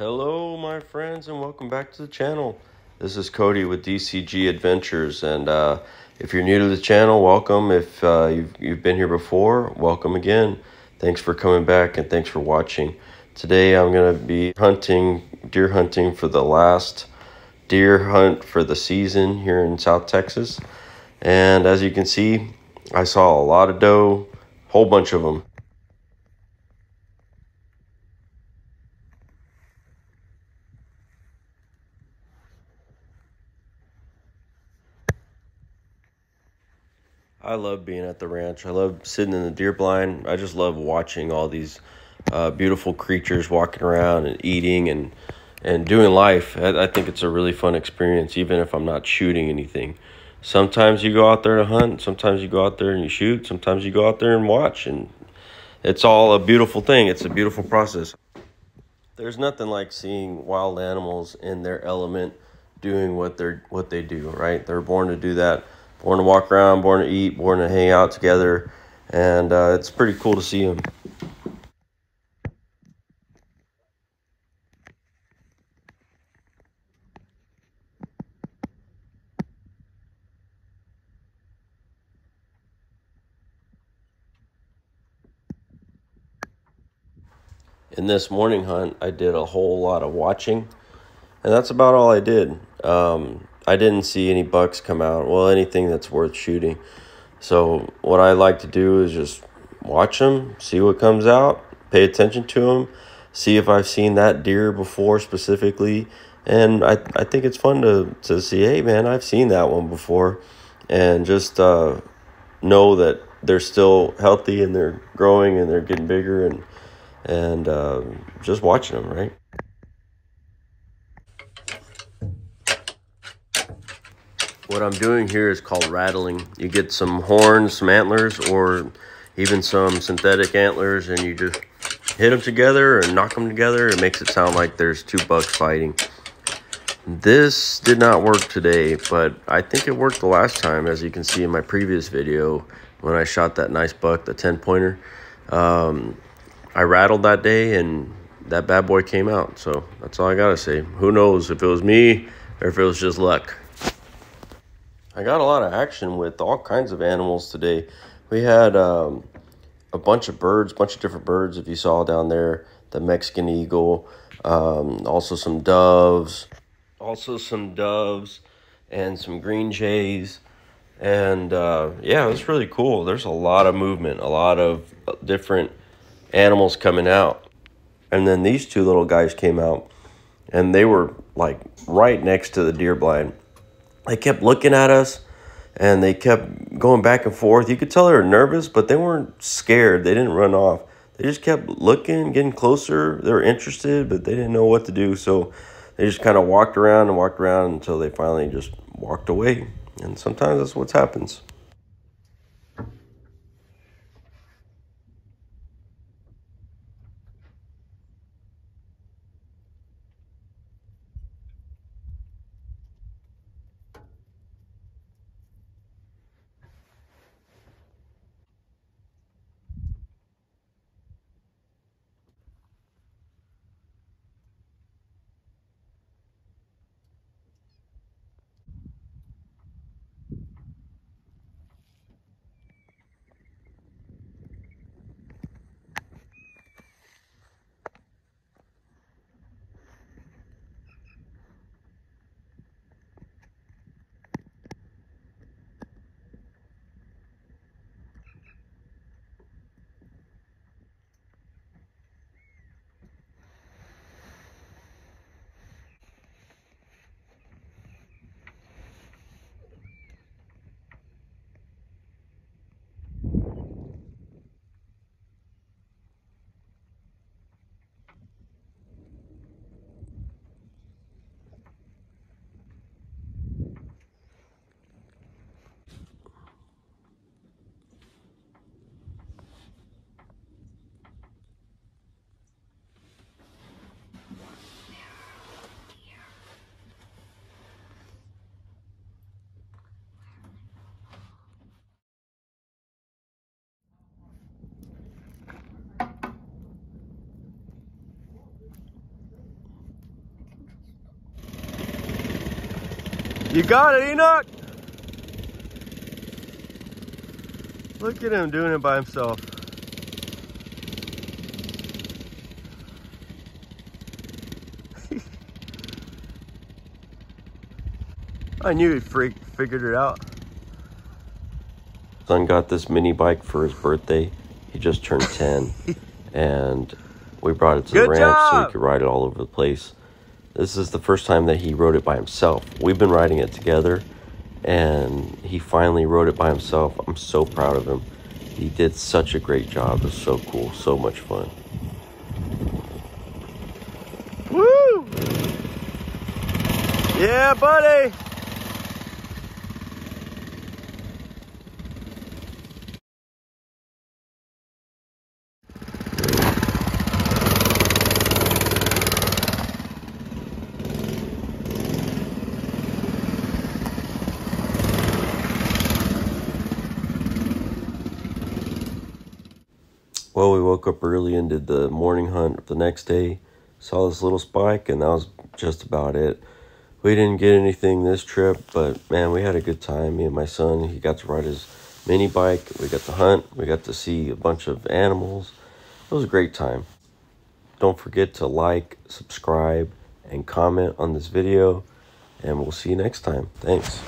Hello, my friends, and welcome back to the channel. This is Cody with DCG Adventures, and uh, if you're new to the channel, welcome. If uh, you've, you've been here before, welcome again. Thanks for coming back, and thanks for watching. Today, I'm going to be hunting, deer hunting for the last deer hunt for the season here in South Texas. And as you can see, I saw a lot of doe, whole bunch of them. I love being at the ranch. I love sitting in the deer blind. I just love watching all these uh, beautiful creatures walking around and eating and and doing life. I, I think it's a really fun experience, even if I'm not shooting anything. Sometimes you go out there to hunt. Sometimes you go out there and you shoot. Sometimes you go out there and watch, and it's all a beautiful thing. It's a beautiful process. There's nothing like seeing wild animals in their element, doing what they're what they do. Right? They're born to do that born to walk around, born to eat, born to hang out together, and uh, it's pretty cool to see them. In this morning hunt, I did a whole lot of watching, and that's about all I did. Um, I didn't see any bucks come out. Well, anything that's worth shooting. So what I like to do is just watch them, see what comes out, pay attention to them, see if I've seen that deer before specifically. And I, I think it's fun to, to see, hey, man, I've seen that one before. And just uh, know that they're still healthy and they're growing and they're getting bigger and, and uh, just watching them, right? What I'm doing here is called rattling. You get some horns, some antlers, or even some synthetic antlers, and you just hit them together and knock them together. It makes it sound like there's two bucks fighting. This did not work today, but I think it worked the last time, as you can see in my previous video when I shot that nice buck, the 10-pointer. Um, I rattled that day, and that bad boy came out. So that's all I got to say. Who knows if it was me or if it was just luck. I got a lot of action with all kinds of animals today. We had um, a bunch of birds, bunch of different birds. If you saw down there, the Mexican eagle, um, also some doves, also some doves, and some green jays. And uh, yeah, it was really cool. There's a lot of movement, a lot of different animals coming out. And then these two little guys came out, and they were like right next to the deer blind they kept looking at us and they kept going back and forth. You could tell they were nervous, but they weren't scared. They didn't run off. They just kept looking, getting closer. They were interested, but they didn't know what to do. So they just kind of walked around and walked around until they finally just walked away. And sometimes that's what happens. You got it, Enoch? Look at him doing it by himself. I knew he freak figured it out. Son got this mini bike for his birthday. He just turned 10 and we brought it to Good the ranch job. so he could ride it all over the place. This is the first time that he wrote it by himself. We've been writing it together and he finally wrote it by himself. I'm so proud of him. He did such a great job. It was so cool, so much fun. Woo! Yeah, buddy! Well, we woke up early and did the morning hunt the next day. Saw this little spike, and that was just about it. We didn't get anything this trip, but man, we had a good time. Me and my son, he got to ride his mini bike. We got to hunt. We got to see a bunch of animals. It was a great time. Don't forget to like, subscribe, and comment on this video. And we'll see you next time. Thanks.